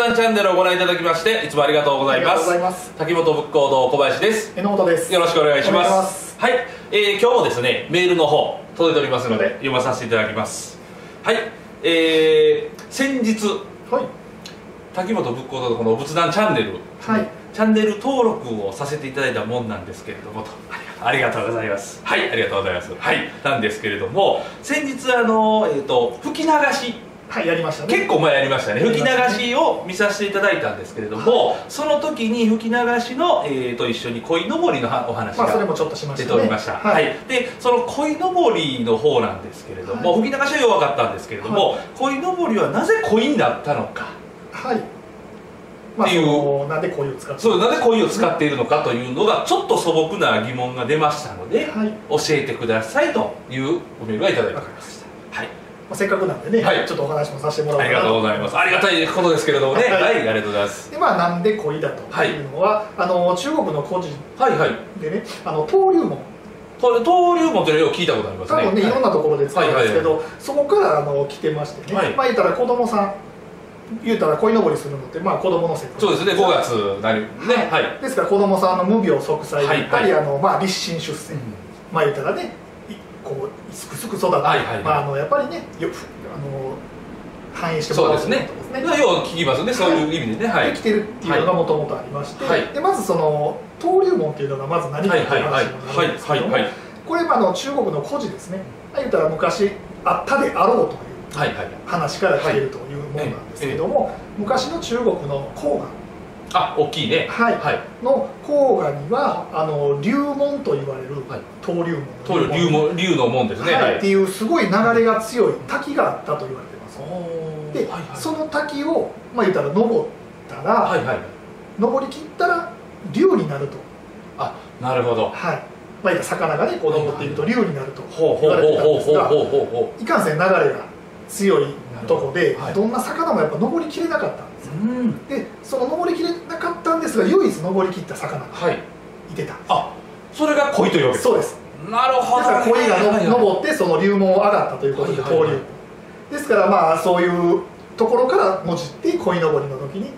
談チャンネルをご覧いただきましていつもありがとうございます。滝本仏講堂小林です。榎本です。よろしくお願いします。はい、えー今日もですねメールの方届いておりますので読まさせていただきます。はい。えー、先日はい。滝本仏講堂のこの仏壇チャンネル、はい。チャンネル登録をさせていただいたもんなんですけれどもと。ありがとうございます。はいありがとうございます。はい。なんですけれども先日あのえっ、と吹き流しはいやりましたね。結構前やりましたね。吹き流しを見させていただいたんですけれども、その時に吹き流しの、えー、と一緒に鯉のぼりのはお話がまあそれもちょっとしまし出たね。ておりました、ははい。いでその鯉のぼりの方なんですけれども、はい。吹き流しは弱かったんですけれども、は鯉のぼりはなぜ鯉になったのか。はい。まあっていう。なんでこういう使って。そうなぜ鯉を使っているのかというのがちょっと素朴な疑問が出ましたので、はい。教えてくださいというおメールがいただいておりましわかりまあせっかくなんでねはい。ちょっとお話もさせてもらおうありがとうございます。ありがたいことですけれどもねはい。はい、ありがとうございます。でまあなんで恋だというのは、あの中国の故事はいはい。でねあの登竜門。これ登竜門というのを聞いたことありますね。多分ね、い、ろんなところで使うんですけど、はい。そこからあの来てましてね、はい。まあ言ったら子供さん言うたら鯉のぼりするのってまあ子供の節。句そうですね5月なりねはい、ですから子供さんの無病息災だったり、はいあのまあ、立身出世、まあ言ったらねいこうすくすく育って、はいはいはい。まあ、あのやっぱりねよあの反映してもらうそうですね。ね。要は聞きますね。そういう意味でね。はい。できてるっていうのがもともとありまして、はい。でまずその登竜門っていうのがまず何かはいっていう話なんですけどもこれまああの中国の故事ですね。まあ言ったら昔あったであろうというはいはい話から来てるというものなんですけども、昔の中国の黄河あ大きいね。はい。はい。の黄河にはあの龍門と言われる、はい。登竜門通る竜も竜の門ですね。はい。っていうすごい流れが強い滝があったと言われてます。で、はいはい。その滝をまあ言ったら登ったら、はいはい。登りきったら龍になると。あなるほど。はい。まあ魚がねこう登っていると龍になるとほうほう言われてたんですがいかんせん流れが強いとこで、はいどんな魚もやっぱ登りきれなかったんでその登りきれなかったんですが唯一登りきった魚がはい。いてたあそれが鯉というわけですそうです。なるほど。ですから鯉が登ってその龍門を上がったということではいはいはい。登竜門ですからまあそういうところからもじって鯉のぼりの時に、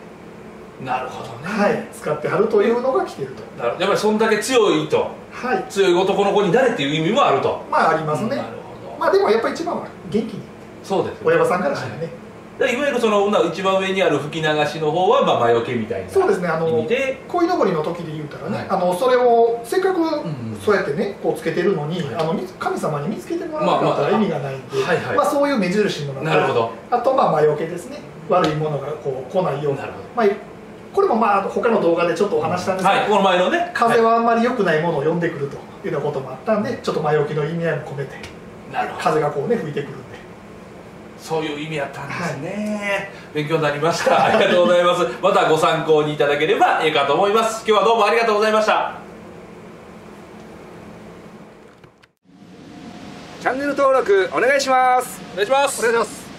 なるほどね。はい、使ってはるというのが来てると。なるやっぱりそんだけ強いとはい。強い男の子になれっていう意味もあると。まあありますね、なるほど。まあでもやっぱり一番は元気にそうですね。親御さんからしたらね、だからいわゆるそのな一番上にある吹き流しの方はまあ魔除けみたいなそうですねあ意の鯉のぼりの時で言うたらね、はい。あのそれをせっかくんそうやってねこうつけてるのに、はい。あのみ神様に見つけてもらわなかったら意味がないんで、まあまあはいはい。まあそういう目印の中なるほど。あとまあ魔除けですね。悪いものがこう来ないように。なるほど。まあ、これもまあ他の動画でちょっとお話ししたんですけど、はいこの前のね。風はあんまり良くないものを呼んでくるというようなこともあったんでちょっと魔除けの意味合いも込めて風がこうね吹いてくるそういう意味やったんですね、勉強になりました。ありがとうございます。またご参考にいただければいいかと思います。今日はどうもありがとうございました。チャンネル登録お願いします。お願いします。お願いします